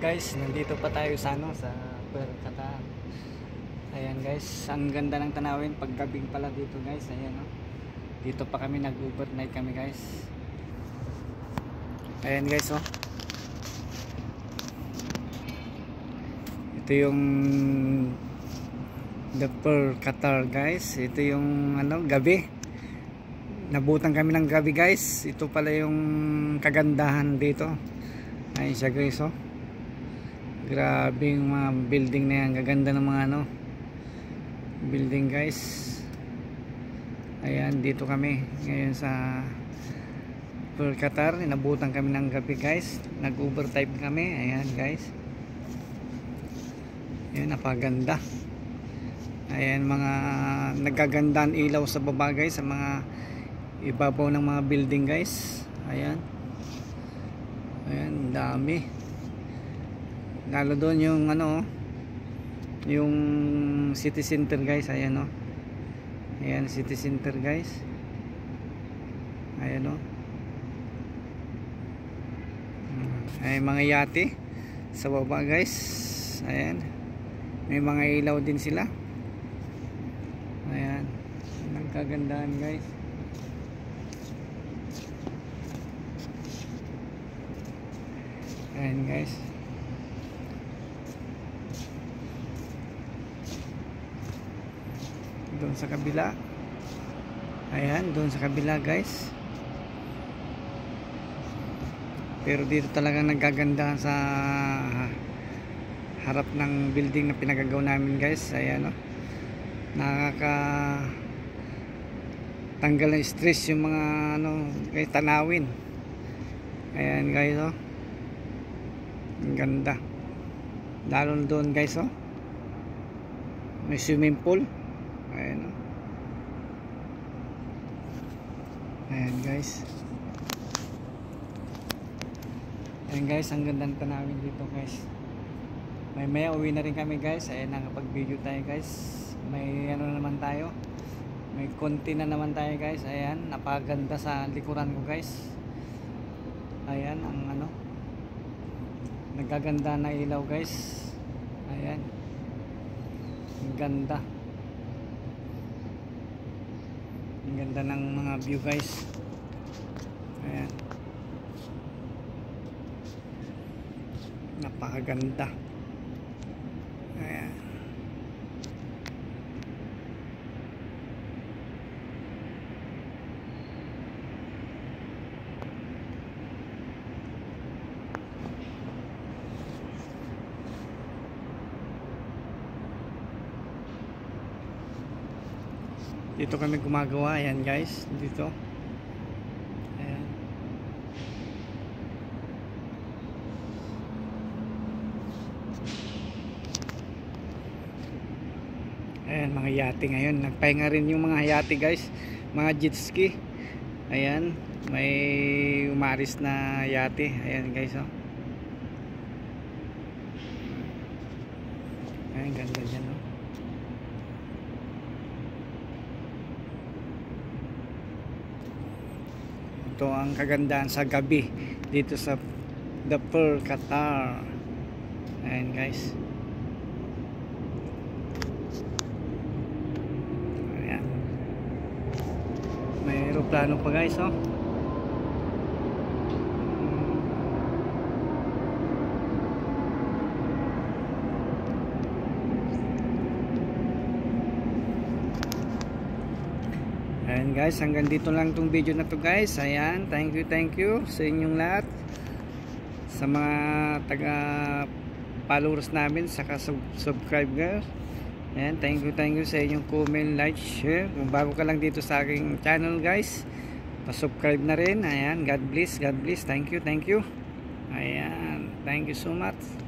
guys nandito pa tayo sa ano sa Perkata ayan guys ang ganda ng tanawin pag gabing pala dito guys. Ayan oh. dito pa kami nag overnight kami guys. Ayan guys oh. Ito yung the Perkatar guys. Ito yung ano gabi. Nabutan kami ng gabi guys. Ito pala yung kagandahan dito. Ayun siya guys oh grabe yung mga building na yan. Gaganda ng mga ano building guys. Ayan dito kami. Ngayon sa Pearl Qatar. Inabutan kami ng gabi guys. Nag overtime kami. Ayan guys. Ayan napaganda. Ayan mga nagagandaan ilaw sa baba guys sa mga ibabaw ng mga building guys. Ayan. Ayan dami lalo doon yung ano yung city center guys. Ayan o ayan city center guys. Ayan o ay mga yate sa baba guys. Ayan. May mga ilaw din sila. Ayan. Nagkagandahan guys. Ayan guys doon sa kabila ayan doon sa kabila guys pero dito talaga nagaganda sa harap ng building na pinagagaw namin guys ayan o oh. nakaka tanggal ng stress yung mga ano guys tanawin ayan guys oh. ang ganda lalo doon guys oh. may swimming pool ayan. Ayan guys. Ayan guys. Ang gandang tanawin dito guys. May maya uwi na rin kami guys. Ayan nakapag video tayo guys. May ano naman tayo. May konti na naman tayo guys. Ayan napaganda sa likuran ko guys. Ayan ang ano. Nagaganda na ilaw guys. Ayan. Ang ganda ang ganda ng mga view guys. Ayan. Napakaganda ayan dito kami gumagawa ayan guys dito. Ayan. Ayan mga yate ngayon. Nagpahinga rin yung mga yate guys. Mga jet ski. Ayan may umaris na yate. Ayan guys oh. Ayan ganda dyan oh ito ang kagandahan sa gabi dito sa The Pearl Qatar. Ayan guys. Ayan. May aeroplano pa guys oh Ayan guys, hanggang dito lang tong video na to guys. Ayan, thank you, thank you sa inyong lahat. Sa mga taga followers namin, saka sub subscribers. Ayan, thank you, thank you sa inyong comment, like, share. Kung bago ka lang dito sa aking channel guys, pa-subscribe na rin. Ayan, God bless, God bless. Thank you, thank you. Ayan, thank you so much.